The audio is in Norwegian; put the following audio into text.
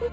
Boop.